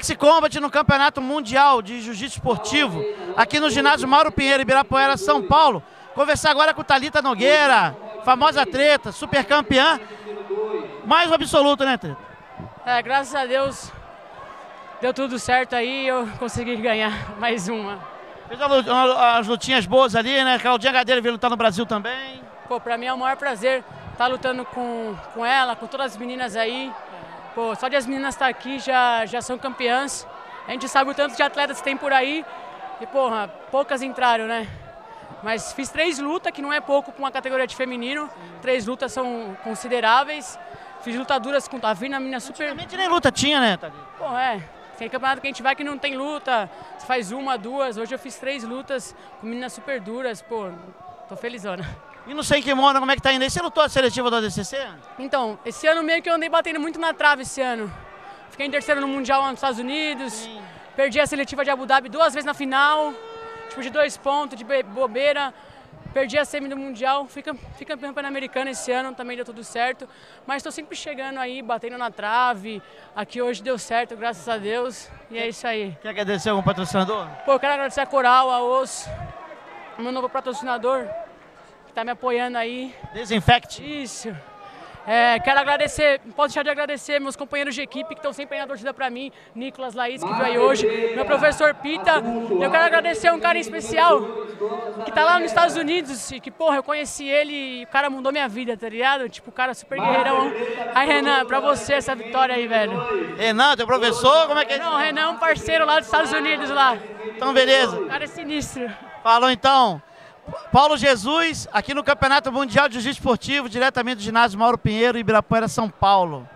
X-Combat no Campeonato Mundial de Jiu-Jitsu Esportivo, aqui no ginásio Mauro Pinheiro, Ibirapuera, São Paulo. Conversar agora com Talita Nogueira, famosa treta, super campeã. Mais um absoluto, né, Treta? É, graças a Deus deu tudo certo aí eu consegui ganhar mais uma. Fez as lutinhas boas ali, né? Claudinha Gadeira veio lutar no Brasil também. Pô, pra mim é o maior prazer estar lutando com, com ela, com todas as meninas aí. Pô, só de as meninas estar aqui já, já são campeãs. A gente sabe o tanto de atletas que tem por aí. E, porra, poucas entraram, né? Mas fiz três lutas, que não é pouco para uma categoria de feminino. Três lutas são consideráveis. Fiz lutaduras com Tavina, menina super. Antigamente nem luta tinha, né, Tadinho? Pô, é. Tem campeonato que a gente vai que não tem luta. Você faz uma, duas. Hoje eu fiz três lutas com meninas super duras. Pô, tô felizona. E no Sem Kimono, como é que tá indo aí? Você lutou a seletiva do ADCC? Então, esse ano meio que eu andei batendo muito na trave esse ano. Fiquei em terceiro no Mundial nos Estados Unidos. Sim. Perdi a seletiva de Abu Dhabi duas vezes na final. Tipo, de dois pontos, de bobeira. Perdi a semi do Mundial, fui, fui campeão pan-americano esse ano, também deu tudo certo. Mas estou sempre chegando aí, batendo na trave. Aqui hoje deu certo, graças a Deus. E é isso aí. Quer agradecer algum patrocinador? Pô, eu quero agradecer a Coral, a Os, meu novo patrocinador, que está me apoiando aí. Desinfect. Isso. É, quero agradecer, posso deixar de agradecer meus companheiros de equipe que estão sempre aí na torcida para mim, Nicolas Laís, que veio aí hoje, meu professor Pita. Eu quero agradecer um cara em especial que tá lá nos Estados Unidos e que, porra, eu conheci ele e o cara mudou minha vida, tá ligado? Tipo, o cara super guerreirão. Aí, Renan, pra você essa vitória aí, velho. Renan, teu professor, como é que é? Não, Renan é um parceiro lá dos Estados Unidos lá. Então, beleza. O cara é sinistro. Falou então. Paulo Jesus, aqui no Campeonato Mundial de Jiu-Jitsu Esportivo, diretamente do ginásio Mauro Pinheiro, Ibirapuera, São Paulo.